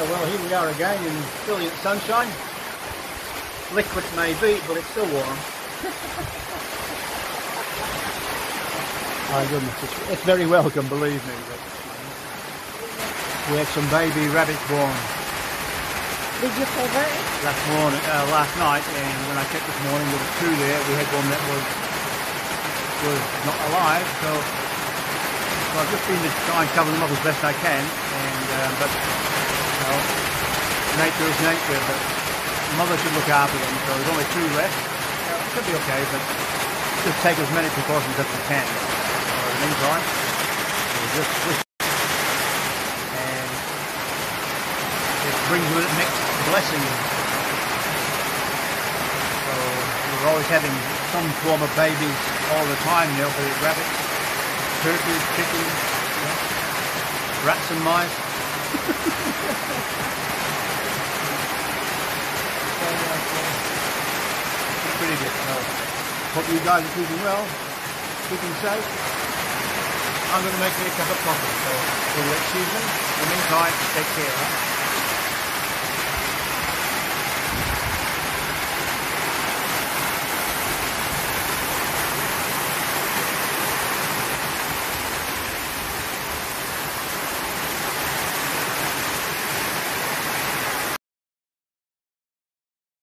Yeah, well, here we are again in brilliant sunshine. Liquid maybe, but it's still warm. My goodness, it's, it's very welcome, believe me. But we had some baby rabbits born Did you cover it? last morning, uh, last night, and when I checked this morning, there were two there. We had one that was was not alive, so, so I've just been to try and cover them up as best I can. And uh, but you know, nature is nature, but mother should look after them. So there's only two left. Uh, it should be okay, but just take as many precautions as you can. So in the meantime, we'll just wish and it brings with it mixed blessings. So we're always having some form of babies all the time now, be it rabbits, turkeys, chickens, you know, rats and mice. So, hope you guys are keeping well, keeping safe. I'm going to make me a cup of coffee, so we'll excuse me. In the meantime, take care.